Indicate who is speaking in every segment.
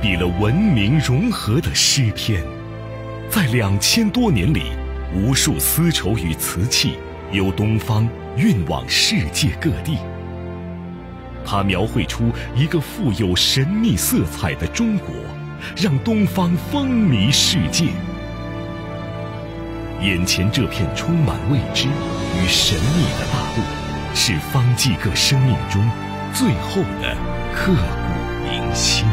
Speaker 1: 比了文明融合的诗篇。在两千多年里，无数丝绸与瓷器由东方运往世界各地。它描绘出一个富有神秘色彩的中国，让东方风靡世界。眼前这片充满未知与神秘的大陆，是方济各生命中最后的刻骨铭心。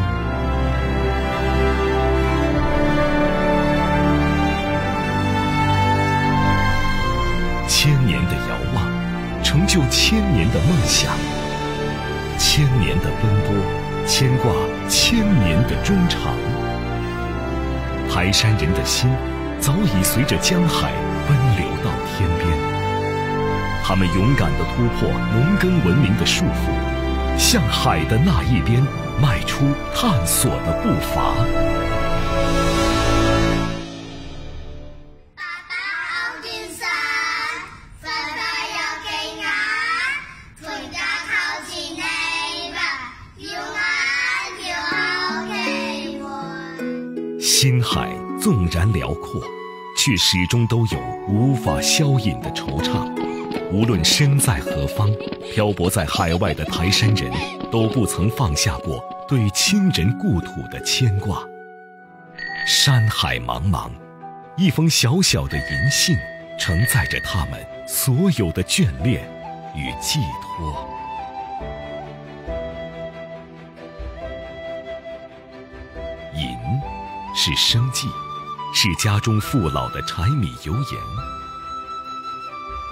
Speaker 1: 就千年的梦想；千年的奔波，牵挂千年的衷肠。台山人的心。早已随着江海奔流到天边，他们勇敢地突破农耕文明的束缚，向海的那一边迈出探索的步伐。心海纵然辽阔。却始终都有无法消隐的惆怅。无论身在何方，漂泊在海外的台山人都不曾放下过对亲人故土的牵挂。山海茫茫，一封小小的银信，承载着他们所有的眷恋与寄托。银，是生计。是家中父老的柴米油盐，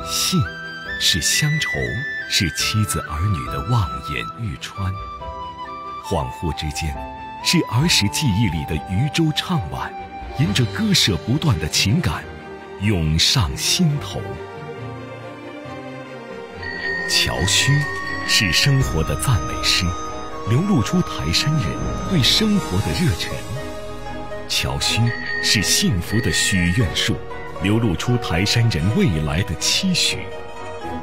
Speaker 1: 信是乡愁，是妻子儿女的望眼欲穿。恍惚之间，是儿时记忆里的渔舟唱晚，迎着割舍不断的情感，涌上心头。桥虚是生活的赞美诗，流露出台山人对生活的热忱。桥虚。是幸福的许愿树，流露出台山人未来的期许。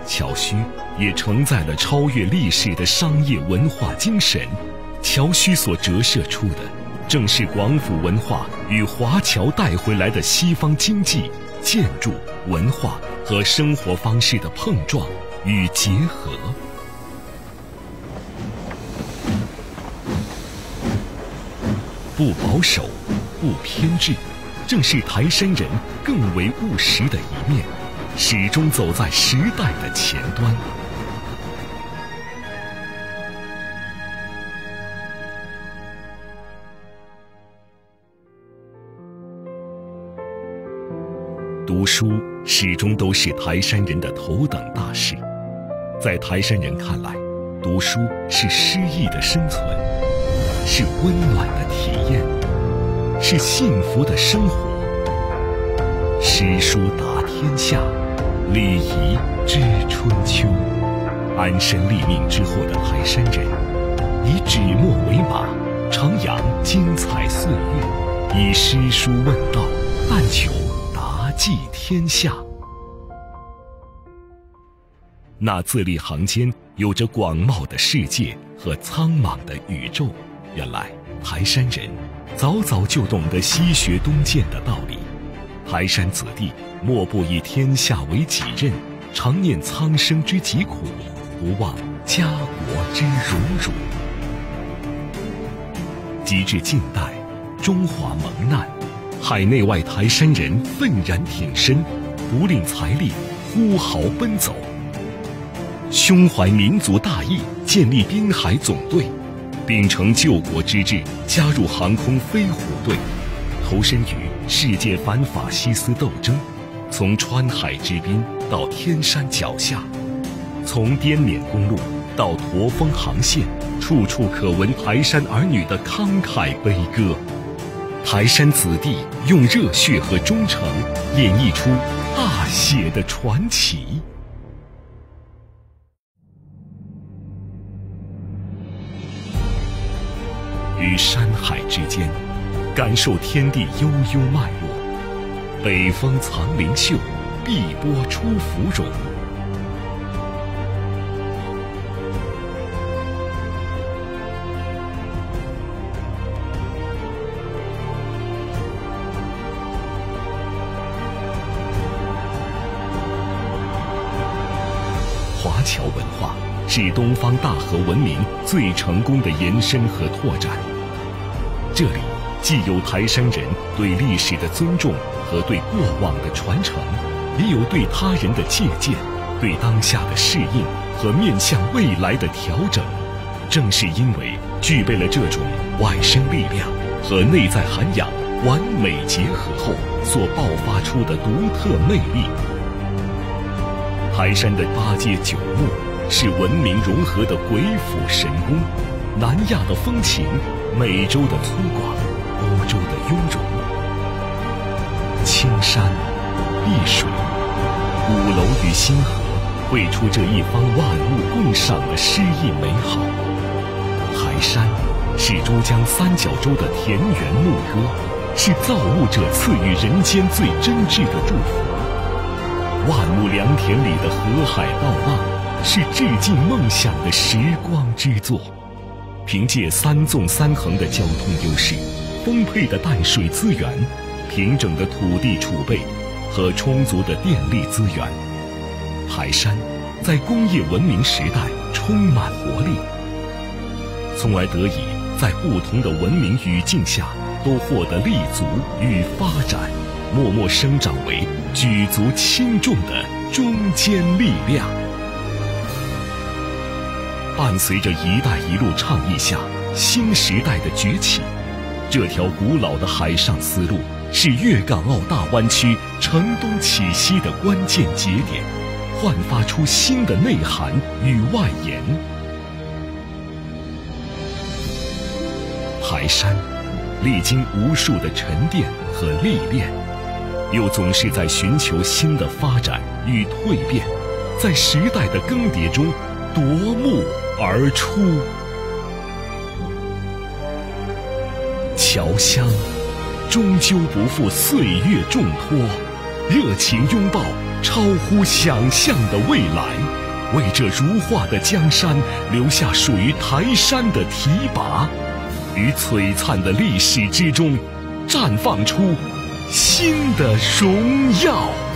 Speaker 1: 桥墟也承载了超越历史的商业文化精神。桥墟所折射出的，正是广府文化与华侨带回来的西方经济、建筑、文化和生活方式的碰撞与结合。不保守，不偏执。正是台山人更为务实的一面，始终走在时代的前端。读书始终都是台山人的头等大事，在台山人看来，读书是诗意的生存，是温暖的体验。是幸福的生活。诗书达天下，礼仪知春秋。安身立命之后的台山人，以纸墨为马，徜徉精彩岁月；以诗书问道，但求达济天下。那字里行间有着广袤的世界和苍茫的宇宙。原来台山人。早早就懂得西学东渐的道理，台山子弟莫不以天下为己任，常念苍生之疾苦，不忘家国之荣辱。及至近代，中华蒙难，海内外台山人愤然挺身，不吝财力，呼号奔走，胸怀民族大义，建立滨海总队。秉承救国之志，加入航空飞虎队，投身于世界反法西斯斗争。从川海之滨到天山脚下，从滇缅公路到驼峰航线，处处可闻台山儿女的慷慨悲歌。台山子弟用热血和忠诚演绎出大写的传奇。于山海之间，感受天地悠悠脉络。北风藏灵秀，碧波出芙蓉。华侨文化是东方大河文明最成功的延伸和拓展。这里既有台山人对历史的尊重和对过往的传承，也有对他人的借鉴、对当下的适应和面向未来的调整。正是因为具备了这种外生力量和内在涵养完美结合后所爆发出的独特魅力。台山的八街九墓是文明融合的鬼斧神工，南亚的风情，美洲的粗犷，欧洲的雍容。青山碧水，鼓楼与星河，绘出这一方万物共赏的诗意美好。台山是珠江三角洲的田园牧歌，是造物者赐予人间最真挚的祝福。万亩良田里的河海倒浪，是致敬梦想的时光之作。凭借三纵三横的交通优势、丰沛的淡水资源、平整的土地储备和充足的电力资源，台山在工业文明时代充满活力，从而得以在不同的文明语境下都获得立足与发展。默默生长为举足轻重的中坚力量。伴随着“一带一路”倡议下新时代的崛起，这条古老的海上丝路是粤港澳大湾区承东启西的关键节点，焕发出新的内涵与外延。台山历经无数的沉淀和历练。又总是在寻求新的发展与蜕变，在时代的更迭中夺目而出。侨乡终究不负岁月重托，热情拥抱超乎想象的未来，为这如画的江山留下属于台山的提拔，于璀璨的历史之中绽放出。新的荣耀。